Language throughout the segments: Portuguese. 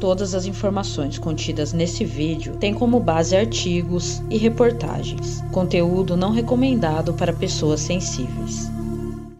Todas as informações contidas nesse vídeo têm como base artigos e reportagens. Conteúdo não recomendado para pessoas sensíveis.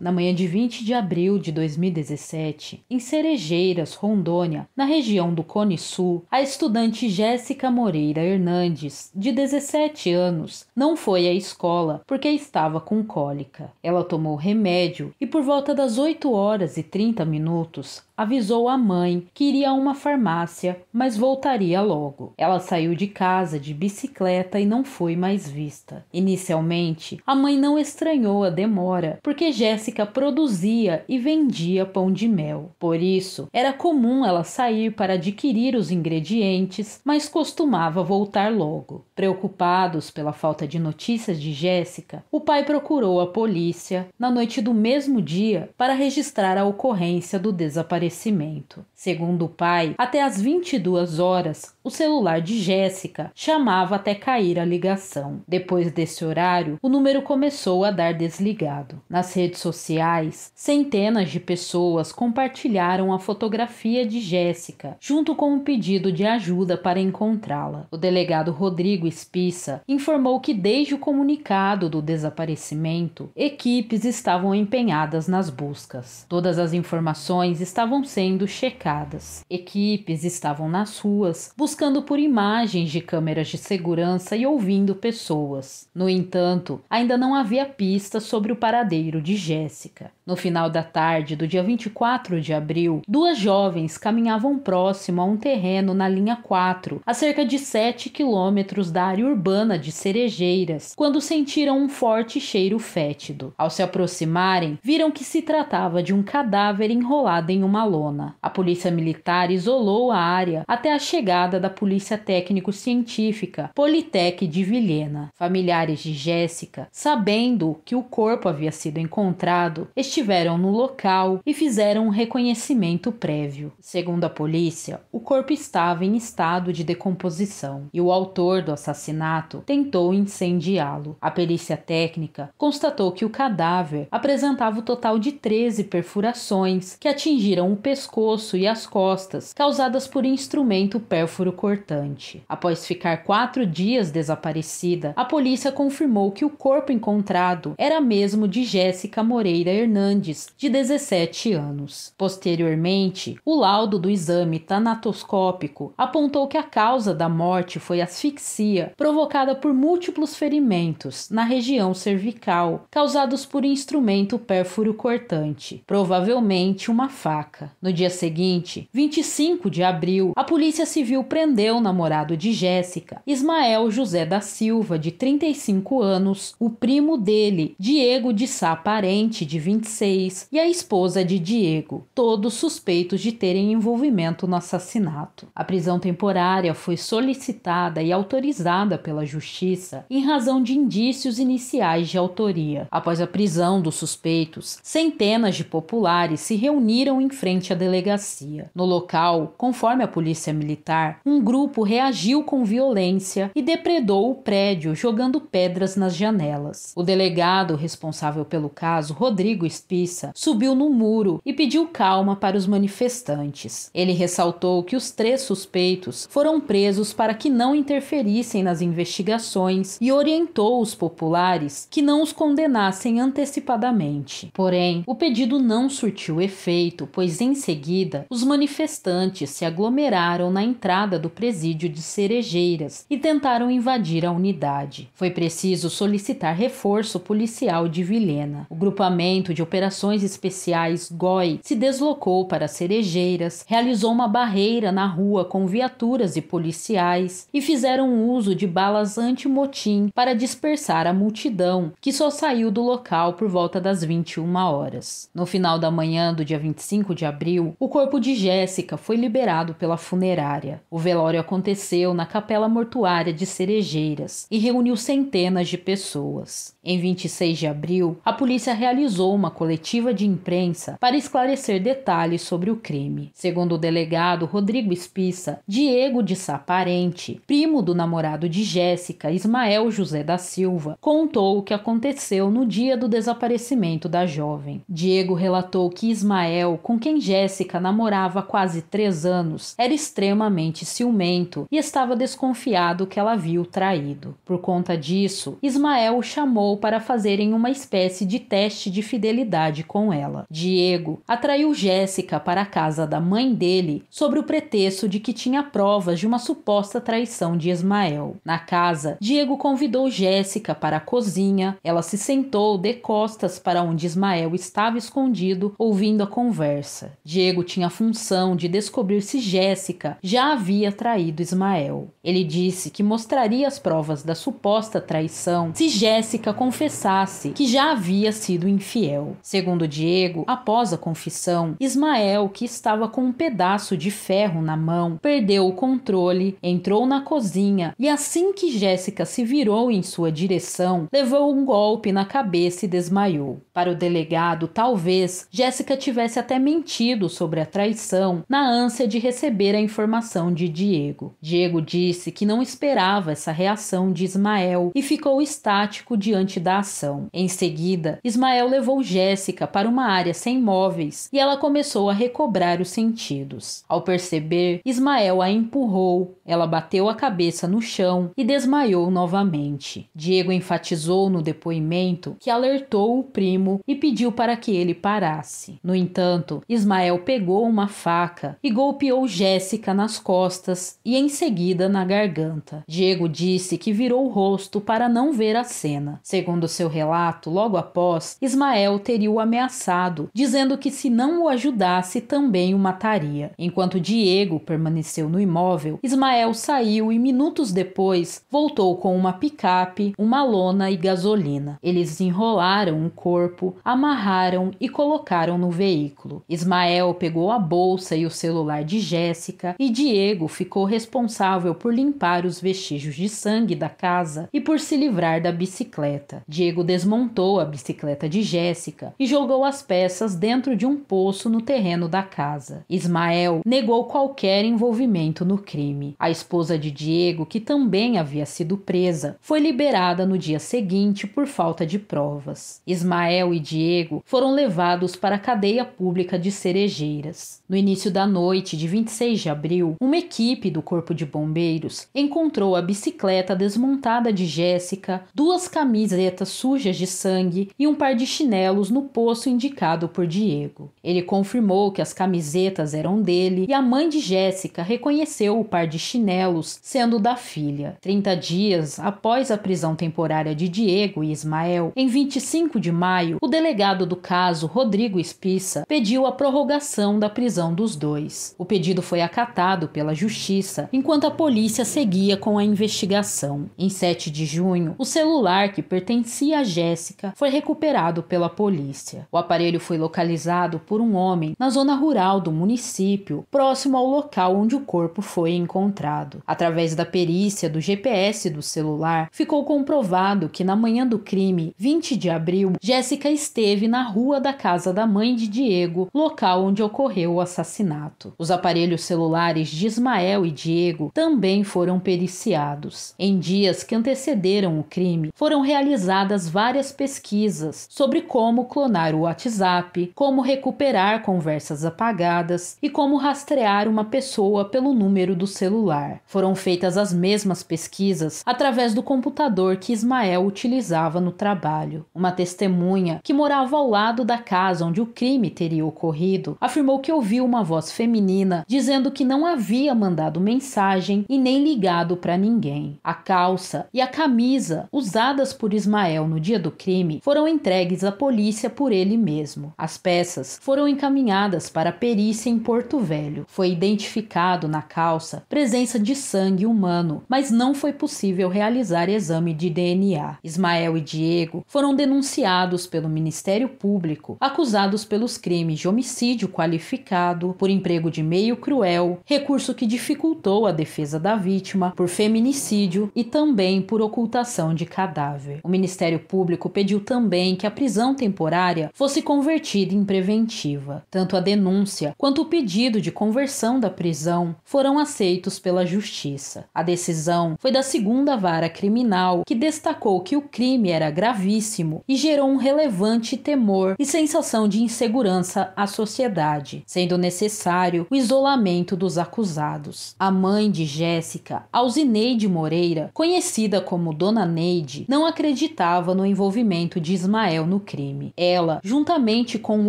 Na manhã de 20 de abril de 2017, em Cerejeiras, Rondônia, na região do Cone Sul, a estudante Jéssica Moreira Hernandes, de 17 anos, não foi à escola porque estava com cólica. Ela tomou remédio e, por volta das 8 horas e 30 minutos, avisou a mãe que iria a uma farmácia, mas voltaria logo. Ela saiu de casa de bicicleta e não foi mais vista. Inicialmente, a mãe não estranhou a demora, porque Jéssica produzia e vendia pão de mel. Por isso, era comum ela sair para adquirir os ingredientes, mas costumava voltar logo. Preocupados pela falta de notícias de Jéssica, o pai procurou a polícia na noite do mesmo dia para registrar a ocorrência do desaparecimento desaparecimento. Segundo o pai, até às 22 horas, o celular de Jéssica chamava até cair a ligação. Depois desse horário, o número começou a dar desligado. Nas redes sociais, centenas de pessoas compartilharam a fotografia de Jéssica, junto com um pedido de ajuda para encontrá-la. O delegado Rodrigo Espissa informou que desde o comunicado do desaparecimento, equipes estavam empenhadas nas buscas. Todas as informações estavam sendo checadas. Equipes estavam nas ruas buscando por imagens de câmeras de segurança e ouvindo pessoas. No entanto, ainda não havia pistas sobre o paradeiro de Jéssica. No final da tarde do dia 24 de abril, duas jovens caminhavam próximo a um terreno na linha 4, a cerca de 7 quilômetros da área urbana de Cerejeiras, quando sentiram um forte cheiro fétido. Ao se aproximarem, viram que se tratava de um cadáver enrolado em uma lona. A polícia militar isolou a área até a chegada da polícia técnico-científica Politec de Vilhena. Familiares de Jéssica, sabendo que o corpo havia sido encontrado, estiveram no local e fizeram um reconhecimento prévio. Segundo a polícia, o corpo estava em estado de decomposição e o autor do assassinato tentou incendiá-lo. A perícia técnica constatou que o cadáver apresentava o total de 13 perfurações que atingiram o pescoço e as costas, causadas por instrumento pérfuro cortante. Após ficar quatro dias desaparecida, a polícia confirmou que o corpo encontrado era mesmo de Jéssica Moreira Hernandes de 17 anos. Posteriormente, o laudo do exame tanatoscópico apontou que a causa da morte foi asfixia provocada por múltiplos ferimentos na região cervical, causados por instrumento pérfuro cortante, provavelmente uma faca. No dia seguinte, 25 de abril, a Polícia Civil prendeu o namorado de Jéssica, Ismael José da Silva, de 35 anos, o primo dele, Diego de Sá Parente, de 26 e a esposa de Diego, todos suspeitos de terem envolvimento no assassinato. A prisão temporária foi solicitada e autorizada pela Justiça em razão de indícios iniciais de autoria. Após a prisão dos suspeitos, centenas de populares se reuniram em frente à delegacia. No local, conforme a polícia militar, um grupo reagiu com violência e depredou o prédio jogando pedras nas janelas. O delegado responsável pelo caso, Rodrigo Pissa subiu no muro e pediu calma para os manifestantes. Ele ressaltou que os três suspeitos foram presos para que não interferissem nas investigações e orientou os populares que não os condenassem antecipadamente. Porém, o pedido não surtiu efeito, pois em seguida os manifestantes se aglomeraram na entrada do presídio de Cerejeiras e tentaram invadir a unidade. Foi preciso solicitar reforço policial de Vilhena. O grupamento de operações Especiais GOI se deslocou para Cerejeiras, realizou uma barreira na rua com viaturas e policiais e fizeram uso de balas anti-motim para dispersar a multidão, que só saiu do local por volta das 21 horas. No final da manhã do dia 25 de abril, o corpo de Jéssica foi liberado pela funerária. O velório aconteceu na capela mortuária de Cerejeiras e reuniu centenas de pessoas. Em 26 de abril, a polícia realizou uma coletiva de imprensa para esclarecer detalhes sobre o crime. Segundo o delegado Rodrigo Espissa, Diego de Sá Parente, primo do namorado de Jéssica, Ismael José da Silva, contou o que aconteceu no dia do desaparecimento da jovem. Diego relatou que Ismael, com quem Jéssica namorava há quase três anos, era extremamente ciumento e estava desconfiado que ela viu traído. Por conta disso, Ismael o chamou para fazerem uma espécie de teste de fidelidade com ela. Diego atraiu Jéssica para a casa da mãe dele sobre o pretexto de que tinha provas de uma suposta traição de Ismael. Na casa, Diego convidou Jéssica para a cozinha, ela se sentou de costas para onde Ismael estava escondido, ouvindo a conversa. Diego tinha a função de descobrir se Jéssica já havia traído Ismael. Ele disse que mostraria as provas da suposta traição se Jéssica confessasse que já havia sido infiel. Segundo Diego, após a confissão, Ismael, que estava com um pedaço de ferro na mão, perdeu o controle, entrou na cozinha e assim que Jéssica se virou em sua direção, levou um golpe na cabeça e desmaiou. Para o delegado, talvez Jéssica tivesse até mentido sobre a traição na ânsia de receber a informação de Diego. Diego disse que não esperava essa reação de Ismael e ficou estático diante da ação. Em seguida, Ismael levou Jéssica para uma área sem móveis e ela começou a recobrar os sentidos. Ao perceber, Ismael a empurrou, ela bateu a cabeça no chão e desmaiou novamente. Diego enfatizou no depoimento que alertou o primo e pediu para que ele parasse. No entanto, Ismael pegou uma faca e golpeou Jéssica nas costas e em seguida na garganta. Diego disse que virou o rosto para não ver a cena. Segundo seu relato, logo após, Ismael teria o ameaçado, dizendo que se não o ajudasse também o mataria. Enquanto Diego permaneceu no imóvel, Ismael saiu e minutos depois voltou com uma picape, uma lona e gasolina. Eles enrolaram o corpo, amarraram e colocaram no veículo. Ismael pegou a bolsa e o celular de Jéssica e Diego ficou responsável por limpar os vestígios de sangue da casa e por se livrar da bicicleta. Diego desmontou a bicicleta de Jéssica e jogou as peças dentro de um poço no terreno da casa. Ismael negou qualquer envolvimento no crime. A esposa de Diego, que também havia sido presa, foi liberada no dia seguinte por falta de provas. Ismael e Diego foram levados para a cadeia pública de Cerejeiras. No início da noite de 26 de abril, uma equipe do Corpo de Bombeiros encontrou a bicicleta desmontada de Jéssica, duas camisas camisetas sujas de sangue e um par de chinelos no poço indicado por Diego. Ele confirmou que as camisetas eram dele e a mãe de Jéssica reconheceu o par de chinelos sendo da filha. Trinta dias após a prisão temporária de Diego e Ismael, em 25 de maio, o delegado do caso, Rodrigo Espissa, pediu a prorrogação da prisão dos dois. O pedido foi acatado pela justiça enquanto a polícia seguia com a investigação. Em 7 de junho, o celular que pertencia pertencia a Jéssica foi recuperado pela polícia. O aparelho foi localizado por um homem na zona rural do município, próximo ao local onde o corpo foi encontrado. Através da perícia do GPS do celular, ficou comprovado que na manhã do crime, 20 de abril, Jéssica esteve na rua da casa da mãe de Diego, local onde ocorreu o assassinato. Os aparelhos celulares de Ismael e Diego também foram periciados. Em dias que antecederam o crime, foram realizados realizadas várias pesquisas sobre como clonar o WhatsApp, como recuperar conversas apagadas e como rastrear uma pessoa pelo número do celular. Foram feitas as mesmas pesquisas através do computador que Ismael utilizava no trabalho. Uma testemunha que morava ao lado da casa onde o crime teria ocorrido afirmou que ouviu uma voz feminina dizendo que não havia mandado mensagem e nem ligado para ninguém. A calça e a camisa usadas por Ismael Ismael no dia do crime foram entregues à polícia por ele mesmo. As peças foram encaminhadas para a perícia em Porto Velho. Foi identificado na calça presença de sangue humano, mas não foi possível realizar exame de DNA. Ismael e Diego foram denunciados pelo Ministério Público, acusados pelos crimes de homicídio qualificado, por emprego de meio cruel, recurso que dificultou a defesa da vítima por feminicídio e também por ocultação de cadáver. O Ministério Público pediu também que a prisão temporária fosse convertida em preventiva. Tanto a denúncia quanto o pedido de conversão da prisão foram aceitos pela Justiça. A decisão foi da segunda vara criminal, que destacou que o crime era gravíssimo e gerou um relevante temor e sensação de insegurança à sociedade, sendo necessário o isolamento dos acusados. A mãe de Jéssica, Alzineide Moreira, conhecida como Dona Neide, não acreditava no envolvimento de Ismael no crime. Ela, juntamente com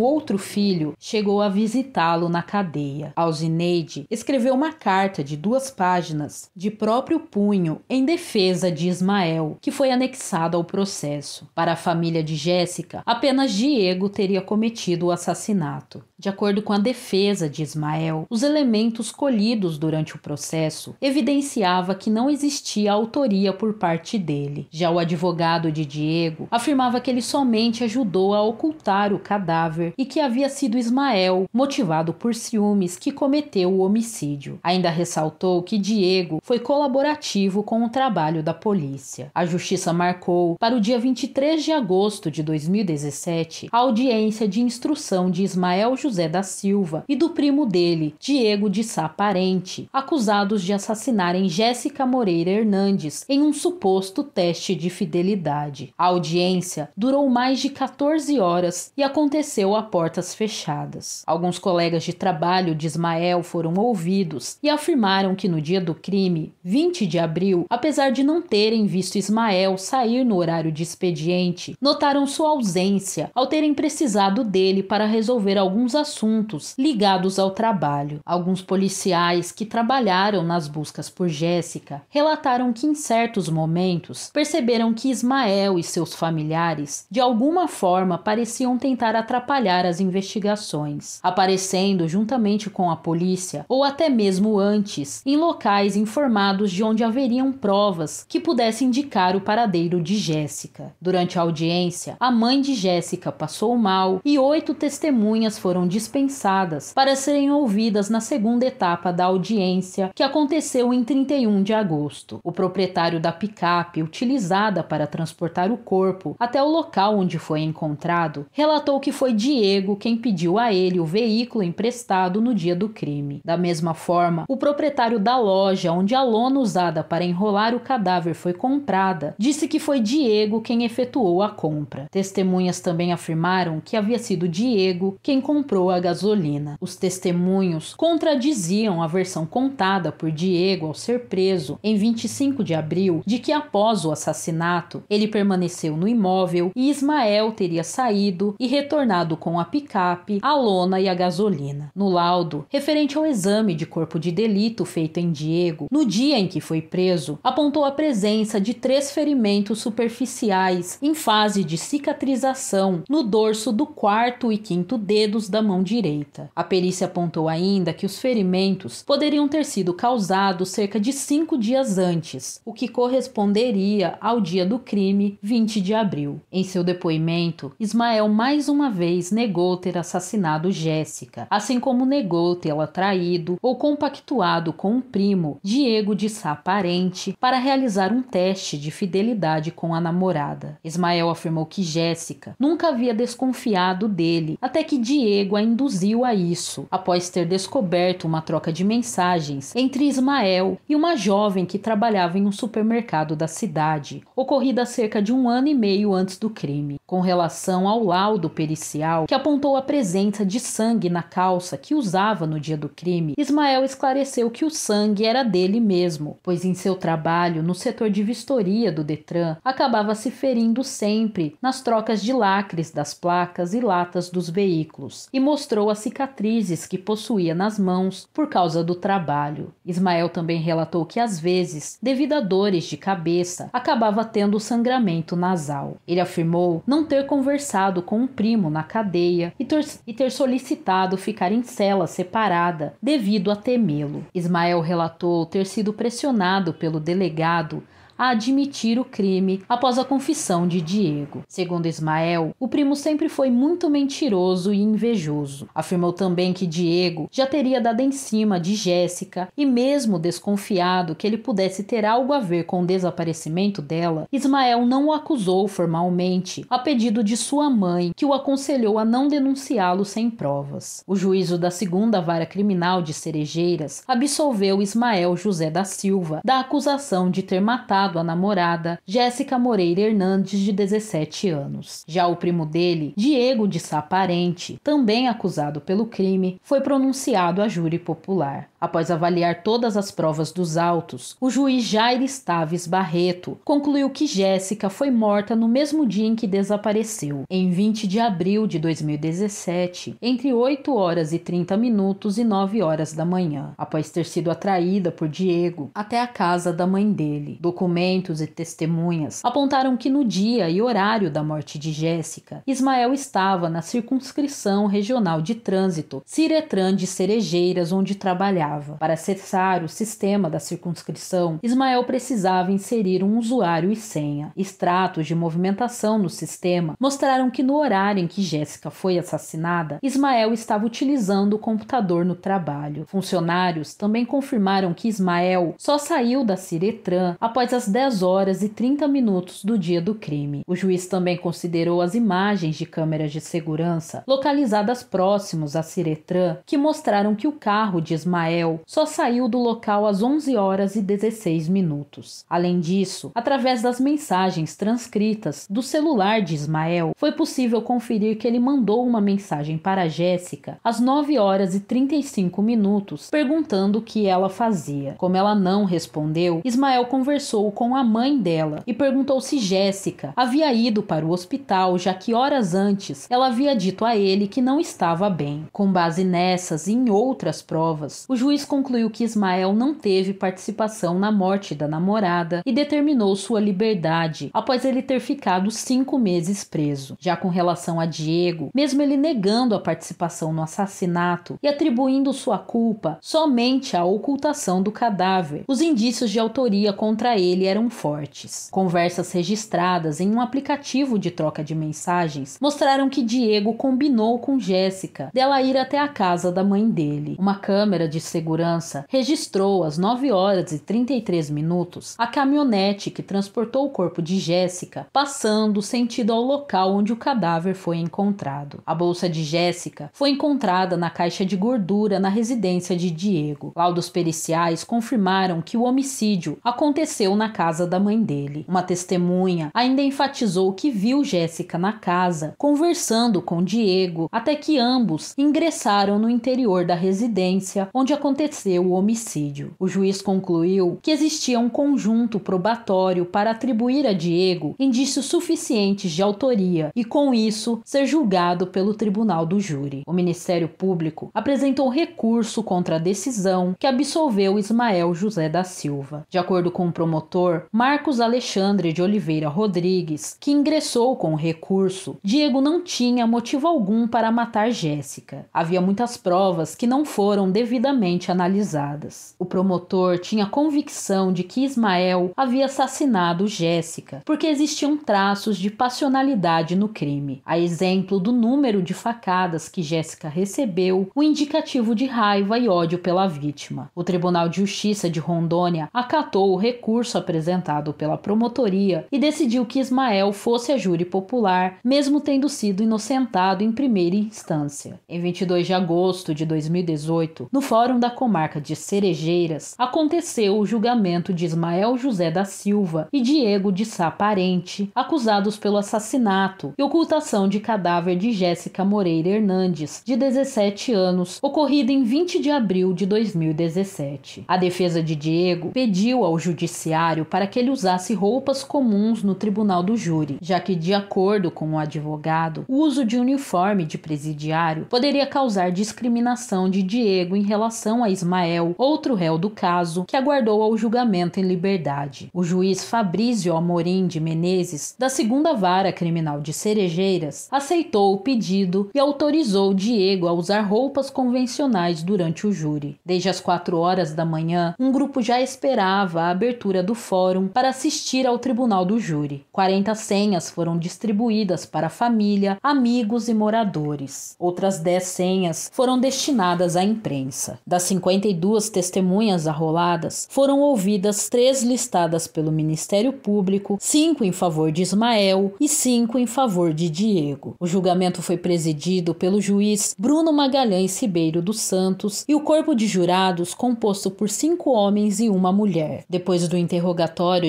outro filho, chegou a visitá-lo na cadeia. Alzineide escreveu uma carta de duas páginas, de próprio punho, em defesa de Ismael, que foi anexada ao processo. Para a família de Jéssica, apenas Diego teria cometido o assassinato. De acordo com a defesa de Ismael, os elementos colhidos durante o processo evidenciava que não existia autoria por parte dele. Já o advogado de Diego afirmava que ele somente ajudou a ocultar o cadáver e que havia sido Ismael, motivado por ciúmes, que cometeu o homicídio. Ainda ressaltou que Diego foi colaborativo com o trabalho da polícia. A justiça marcou para o dia 23 de agosto de 2017 a audiência de instrução de Ismael José José da Silva e do primo dele, Diego de Sá Parente, acusados de assassinarem Jéssica Moreira Hernandes em um suposto teste de fidelidade. A audiência durou mais de 14 horas e aconteceu a portas fechadas. Alguns colegas de trabalho de Ismael foram ouvidos e afirmaram que no dia do crime, 20 de abril, apesar de não terem visto Ismael sair no horário de expediente, notaram sua ausência ao terem precisado dele para resolver alguns assuntos ligados ao trabalho. Alguns policiais que trabalharam nas buscas por Jéssica relataram que em certos momentos perceberam que Ismael e seus familiares de alguma forma pareciam tentar atrapalhar as investigações, aparecendo juntamente com a polícia ou até mesmo antes em locais informados de onde haveriam provas que pudessem indicar o paradeiro de Jéssica. Durante a audiência, a mãe de Jéssica passou mal e oito testemunhas foram dispensadas para serem ouvidas na segunda etapa da audiência, que aconteceu em 31 de agosto. O proprietário da picape utilizada para transportar o corpo até o local onde foi encontrado relatou que foi Diego quem pediu a ele o veículo emprestado no dia do crime. Da mesma forma, o proprietário da loja onde a lona usada para enrolar o cadáver foi comprada disse que foi Diego quem efetuou a compra. Testemunhas também afirmaram que havia sido Diego quem comprou comprou a gasolina. Os testemunhos contradiziam a versão contada por Diego ao ser preso em 25 de abril de que após o assassinato ele permaneceu no imóvel e Ismael teria saído e retornado com a picape, a lona e a gasolina. No laudo, referente ao exame de corpo de delito feito em Diego, no dia em que foi preso, apontou a presença de três ferimentos superficiais em fase de cicatrização no dorso do quarto e quinto dedos da mão direita. A perícia apontou ainda que os ferimentos poderiam ter sido causados cerca de cinco dias antes, o que corresponderia ao dia do crime, 20 de abril. Em seu depoimento, Ismael mais uma vez negou ter assassinado Jéssica, assim como negou tê-la traído ou compactuado com um primo, Diego de Sá Parente, para realizar um teste de fidelidade com a namorada. Ismael afirmou que Jéssica nunca havia desconfiado dele, até que Diego a induziu a isso, após ter descoberto uma troca de mensagens entre Ismael e uma jovem que trabalhava em um supermercado da cidade, ocorrida de um ano e meio antes do crime. Com relação ao laudo pericial, que apontou a presença de sangue na calça que usava no dia do crime, Ismael esclareceu que o sangue era dele mesmo, pois em seu trabalho no setor de vistoria do Detran acabava se ferindo sempre nas trocas de lacres das placas e latas dos veículos e mostrou as cicatrizes que possuía nas mãos por causa do trabalho. Ismael também relatou que às vezes, devido a dores de cabeça, acabava tendo sangramento nasal. Ele afirmou não ter conversado com um primo na cadeia e, e ter solicitado ficar em cela separada devido a temê-lo. Ismael relatou ter sido pressionado pelo delegado a admitir o crime após a confissão de Diego. Segundo Ismael, o primo sempre foi muito mentiroso e invejoso. Afirmou também que Diego já teria dado em cima de Jéssica e mesmo desconfiado que ele pudesse ter algo a ver com o desaparecimento dela, Ismael não o acusou formalmente, a pedido de sua mãe, que o aconselhou a não denunciá-lo sem provas. O juízo da segunda vara criminal de Cerejeiras absolveu Ismael José da Silva da acusação de ter matado a namorada Jéssica Moreira Hernandes, de 17 anos. Já o primo dele, Diego de Saparente, também acusado pelo crime, foi pronunciado a júri popular. Após avaliar todas as provas dos autos, o juiz Jair Staves Barreto concluiu que Jéssica foi morta no mesmo dia em que desapareceu, em 20 de abril de 2017, entre 8 horas e 30 minutos e 9 horas da manhã, após ter sido atraída por Diego até a casa da mãe dele. E testemunhas apontaram que no dia e horário da morte de Jéssica, Ismael estava na circunscrição regional de trânsito Ciretran de Cerejeiras, onde trabalhava trabalhava. Para acessar o sistema da circunscrição, Ismael precisava inserir um usuário e senha. Extratos de movimentação no sistema mostraram que no horário em que Jéssica foi assassinada, Ismael estava utilizando o computador no trabalho. Funcionários também confirmaram que Ismael só saiu da Ciretran após as 10 horas e 30 minutos do dia do crime. O juiz também considerou as imagens de câmeras de segurança localizadas próximos à Ciretran que mostraram que o carro de Ismael só saiu do local às 11 horas e 16 minutos. Além disso, através das mensagens transcritas do celular de Ismael, foi possível conferir que ele mandou uma mensagem para Jéssica às 9 horas e 35 minutos, perguntando o que ela fazia. Como ela não respondeu, Ismael conversou com a mãe dela e perguntou se Jéssica havia ido para o hospital, já que horas antes ela havia dito a ele que não estava bem. Com base nessas e em outras provas, o juiz concluiu que Ismael não teve participação na morte da namorada e determinou sua liberdade após ele ter ficado cinco meses preso. Já com relação a Diego, mesmo ele negando a participação no assassinato e atribuindo sua culpa somente à ocultação do cadáver, os indícios de autoria contra ele eram fortes. Conversas registradas em um aplicativo de troca de mensagens mostraram que Diego combinou com Jéssica dela ir até a casa da mãe dele. Uma câmera de segurança registrou às 9 horas e 33 minutos a caminhonete que transportou o corpo de Jéssica passando sentido ao local onde o cadáver foi encontrado. A bolsa de Jéssica foi encontrada na caixa de gordura na residência de Diego. Laudos periciais confirmaram que o homicídio aconteceu na casa da mãe dele. Uma testemunha ainda enfatizou que viu Jéssica na casa conversando com Diego até que ambos ingressaram no interior da residência onde aconteceu o homicídio. O juiz concluiu que existia um conjunto probatório para atribuir a Diego indícios suficientes de autoria e, com isso, ser julgado pelo tribunal do júri. O Ministério Público apresentou recurso contra a decisão que absolveu Ismael José da Silva. De acordo com o promotor Marcos Alexandre de Oliveira Rodrigues, que ingressou com o recurso, Diego não tinha motivo algum para matar Jéssica. Havia muitas provas que não foram devidamente analisadas. O promotor tinha convicção de que Ismael havia assassinado Jéssica, porque existiam traços de passionalidade no crime. A exemplo do número de facadas que Jéssica recebeu, o indicativo de raiva e ódio pela vítima. O Tribunal de Justiça de Rondônia acatou o recurso apresentado pela promotoria e decidiu que Ismael fosse a júri popular, mesmo tendo sido inocentado em primeira instância. Em 22 de agosto de 2018, no Fórum da comarca de Cerejeiras, aconteceu o julgamento de Ismael José da Silva e Diego de Sá Parente, acusados pelo assassinato e ocultação de cadáver de Jéssica Moreira Hernandes, de 17 anos, ocorrido em 20 de abril de 2017. A defesa de Diego pediu ao judiciário para que ele usasse roupas comuns no tribunal do júri, já que, de acordo com o advogado, o uso de uniforme de presidiário poderia causar discriminação de Diego em relação relação a Ismael, outro réu do caso, que aguardou ao julgamento em liberdade. O juiz Fabrício Amorim de Menezes, da segunda vara criminal de Cerejeiras, aceitou o pedido e autorizou Diego a usar roupas convencionais durante o júri. Desde as quatro horas da manhã, um grupo já esperava a abertura do fórum para assistir ao tribunal do júri. 40 senhas foram distribuídas para família, amigos e moradores. Outras 10 senhas foram destinadas à imprensa. Das 52 testemunhas arroladas, foram ouvidas três listadas pelo Ministério Público, cinco em favor de Ismael e cinco em favor de Diego. O julgamento foi presidido pelo juiz Bruno Magalhães Ribeiro dos Santos e o corpo de jurados composto por cinco homens e uma mulher. Depois do interrogatório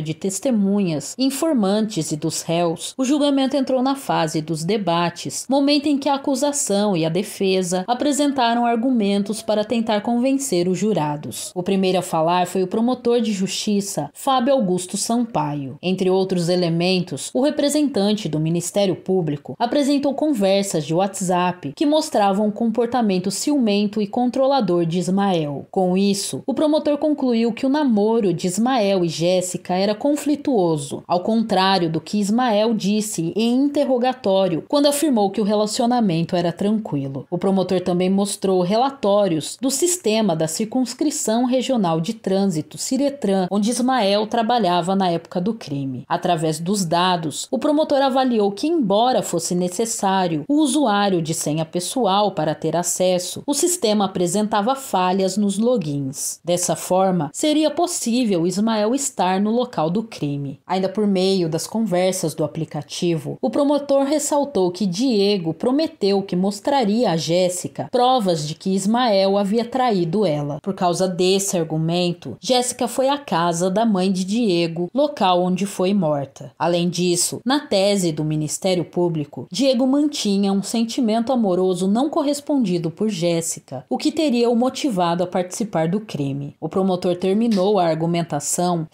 de testemunhas, informantes e dos réus, o julgamento entrou na fase dos debates, momento em que a acusação e a defesa apresentaram argumentos para tentar convencer os jurados. O primeiro a falar foi o promotor de justiça, Fábio Augusto Sampaio. Entre outros elementos, o representante do Ministério Público apresentou conversas de WhatsApp que mostravam um comportamento ciumento e controlador de Ismael. Com isso, o promotor concluiu que o namoro de Ismael e Jéssica era conflituoso, ao contrário do que Ismael disse em interrogatório quando afirmou que o relacionamento era tranquilo. O promotor também mostrou relatórios do sistema da circunscrição regional de trânsito Ciretran, onde Ismael trabalhava na época do crime. Através dos dados, o promotor avaliou que, embora fosse necessário o usuário de senha pessoal para ter acesso, o sistema apresentava falhas nos logins. Dessa forma, seria possível Ismael estar no local do crime. Ainda por meio das conversas do aplicativo, o promotor ressaltou que Diego prometeu que mostraria a Jéssica provas de que Ismael havia traído ela. Por causa desse argumento, Jéssica foi à casa da mãe de Diego, local onde foi morta. Além disso, na tese do Ministério Público, Diego mantinha um sentimento amoroso não correspondido por Jéssica, o que teria o motivado a participar do crime. O promotor terminou a argumentação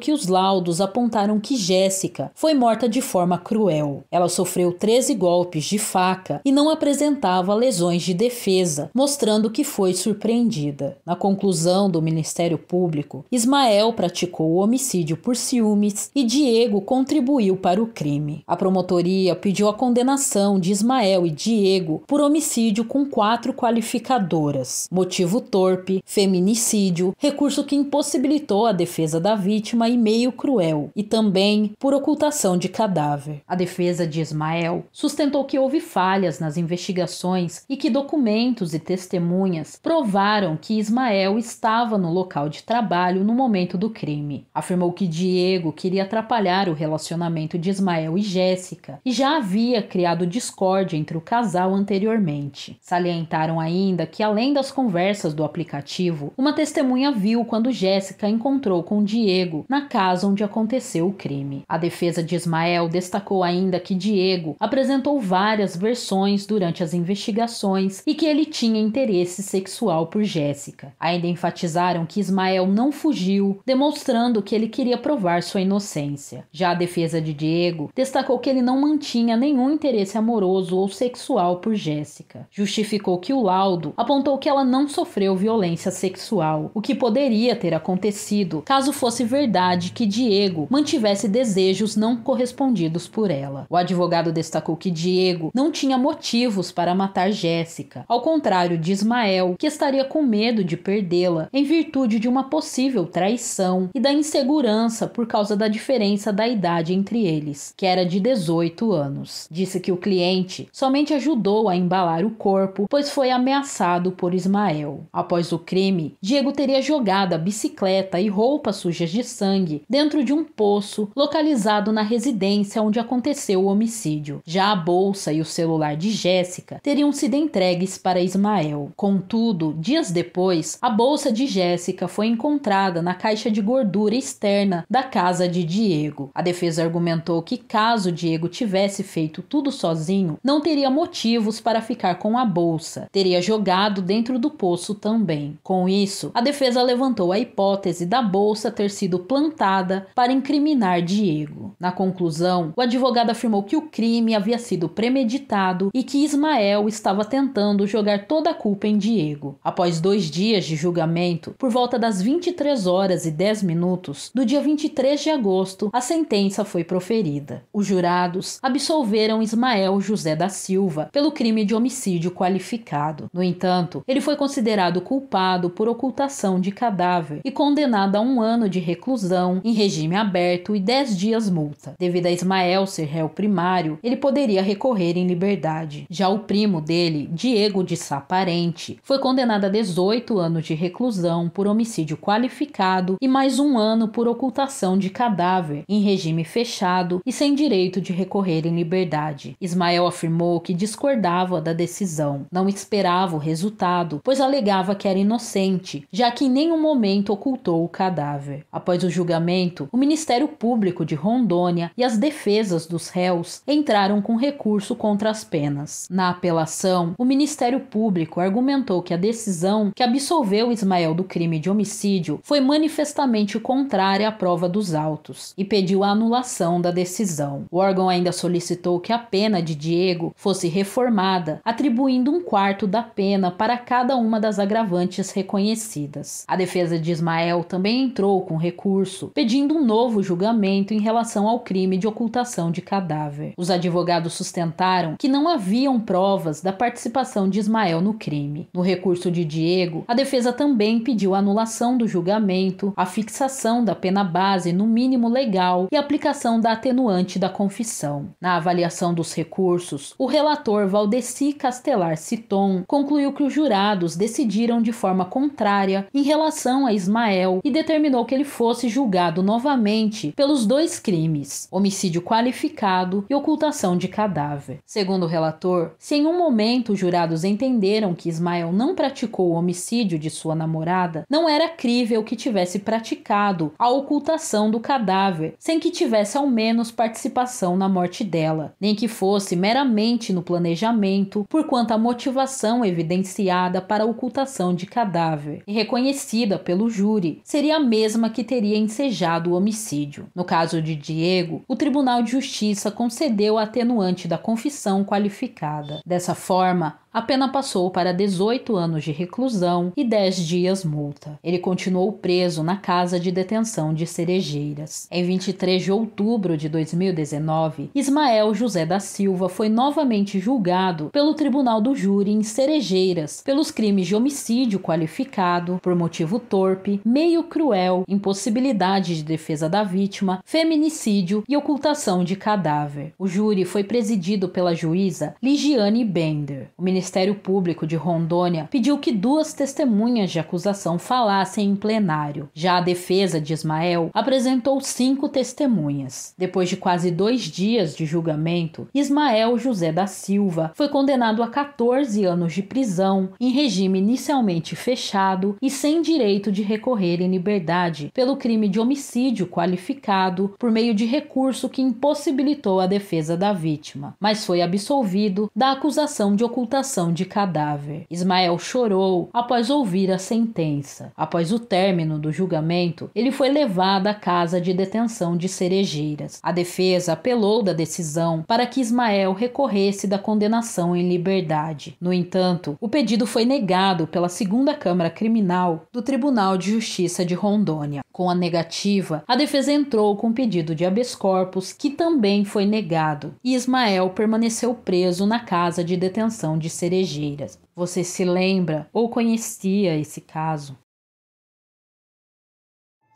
que os laudos apontaram que Jéssica foi morta de forma cruel. Ela sofreu 13 golpes de faca e não apresentava lesões de defesa, mostrando que foi surpreendida. Na conclusão do Ministério Público, Ismael praticou o homicídio por ciúmes e Diego contribuiu para o crime. A promotoria pediu a condenação de Ismael e Diego por homicídio com quatro qualificadoras: motivo torpe, feminicídio, recurso que impossibilitou a defesa da vítima e meio cruel, e também por ocultação de cadáver. A defesa de Ismael sustentou que houve falhas nas investigações e que documentos e testemunhas provaram que Ismael estava no local de trabalho no momento do crime. Afirmou que Diego queria atrapalhar o relacionamento de Ismael e Jéssica e já havia criado discórdia entre o casal anteriormente. Salientaram ainda que, além das conversas do aplicativo, uma testemunha viu quando Jéssica encontrou com Diego na casa onde aconteceu o crime. A defesa de Ismael destacou ainda que Diego apresentou várias versões durante as investigações e que ele tinha interesse sexual por Jéssica. Ainda enfatizaram que Ismael não fugiu, demonstrando que ele queria provar sua inocência. Já a defesa de Diego destacou que ele não mantinha nenhum interesse amoroso ou sexual por Jéssica. Justificou que o laudo apontou que ela não sofreu violência sexual, o que poderia ter acontecido caso fosse verdade que Diego mantivesse desejos não correspondidos por ela. O advogado destacou que Diego não tinha motivos para matar Jéssica, ao contrário de Ismael, que estaria com medo de perdê-la em virtude de uma possível traição e da insegurança por causa da diferença da idade entre eles, que era de 18 anos. Disse que o cliente somente ajudou a embalar o corpo, pois foi ameaçado por Ismael. Após o crime, Diego teria jogado a bicicleta e roupas sujas de sangue dentro de um poço localizado na residência onde aconteceu o homicídio. Já a bolsa e o celular de Jéssica teriam sido entregues para Ismael. Contudo, dias depois, a bolsa de Jéssica foi encontrada na caixa de gordura externa da casa de Diego. A defesa argumentou que caso Diego tivesse feito tudo sozinho, não teria motivos para ficar com a bolsa, teria jogado dentro do poço também. Com isso, a defesa levantou a hipótese da bolsa ter sido plantada para incriminar Diego. Na conclusão, o advogado afirmou que o crime havia sido premeditado e que Ismael estava tentando jogar toda a culpa em Diego. Após dois dias de julgamento, por volta das 23 horas e 10 minutos do dia 23 de agosto, a sentença foi proferida. Os jurados absolveram Ismael José da Silva pelo crime de homicídio qualificado. No entanto, ele foi considerado culpado por ocultação de cadáver e condenado a um ano de reclusão em regime aberto e 10 dias multa. Devido a Ismael ser réu primário, ele poderia recorrer em liberdade. Já o primo dele, Diego de Saparente, foi condenado a 18 anos de reclusão por homicídio qualificado e mais um ano por ocultação de cadáver em regime fechado e sem direito de recorrer em liberdade. Ismael afirmou que discordava da decisão, não esperava o resultado, pois alegava que era inocente, já que em nenhum momento ocultou o cadáver. Após o julgamento, o Ministério Público de Rondônia e as defesas dos réus entraram com recurso contra as penas. Na apelação, o Ministério Público argumentou que a decisão que absolveu Ismael do crime de homicídio foi manifestamente contrária à prova dos autos e pediu a anulação da decisão. O órgão ainda solicitou que a pena de Diego fosse reformada, atribuindo um quarto da pena para cada uma das agravantes reconhecidas. A defesa de Ismael também entrou com recurso, pedindo um novo julgamento em relação ao crime de ocultação de cadáver. Os advogados sustentaram que não haviam provas da participação de Ismael no crime. No recurso de Diego, a defesa também pediu anulação do julgamento, a fixação da pena base no mínimo legal e aplicação da atenuante da confissão. Na avaliação dos recursos, o relator Valdeci Castelar Citon concluiu que os jurados decidiram de forma contrária em relação a Ismael e determinou que ele fosse julgado novamente pelos dois crimes: homicídio qualificado e ocultação de cadáver. Segundo o relator, se em um momento os jurados entenderam que Ismael não praticou o homicídio de sua namorada, não era crível que tivesse praticado a ocultação do cadáver sem que tivesse ao menos participação na morte dela, nem que fosse meramente no planejamento, por quanto a motivação evidenciada para a ocultação de cadáver e reconhecida pelo júri seria a mesma que teria ensejado o homicídio. No caso de Diego, o Tribunal de Justiça concedeu a atenuante da confissão qualificada. Dessa forma, a pena passou para 18 anos de reclusão e 10 dias multa. Ele continuou preso na casa de detenção de Cerejeiras. Em 23 de outubro de 2019, Ismael José da Silva foi novamente julgado pelo Tribunal do Júri em Cerejeiras pelos crimes de homicídio qualificado por motivo torpe, meio cruel, impossibilidade de defesa da vítima, feminicídio e ocultação de cadáver. O júri foi presidido pela juíza Ligiane Bender. O Ministério Público de Rondônia pediu que duas testemunhas de acusação falassem em plenário. Já a defesa de Ismael apresentou cinco testemunhas. Depois de quase dois dias de julgamento, Ismael José da Silva foi condenado a 14 anos de prisão em regime inicialmente fechado e sem direito de recorrer em liberdade pelo crime de homicídio qualificado por meio de recurso que impossibilitou a defesa da vítima, mas foi absolvido da acusação de ocultação de cadáver. Ismael chorou após ouvir a sentença. Após o término do julgamento, ele foi levado à casa de detenção de Cerejeiras. A defesa apelou da decisão para que Ismael recorresse da condenação em liberdade. No entanto, o pedido foi negado pela segunda Câmara Criminal do Tribunal de Justiça de Rondônia. Com a negativa, a defesa entrou com pedido de habeas corpus, que também foi negado, e Ismael permaneceu preso na casa de detenção de Cerejeiras. Você se lembra ou conhecia esse caso?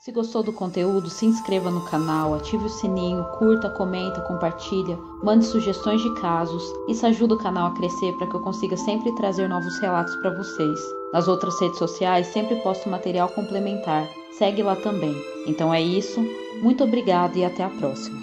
Se gostou do conteúdo, se inscreva no canal, ative o sininho, curta, comenta, compartilha, mande sugestões de casos. Isso ajuda o canal a crescer para que eu consiga sempre trazer novos relatos para vocês. Nas outras redes sociais sempre posto material complementar. Segue lá também. Então é isso. Muito obrigado e até a próxima.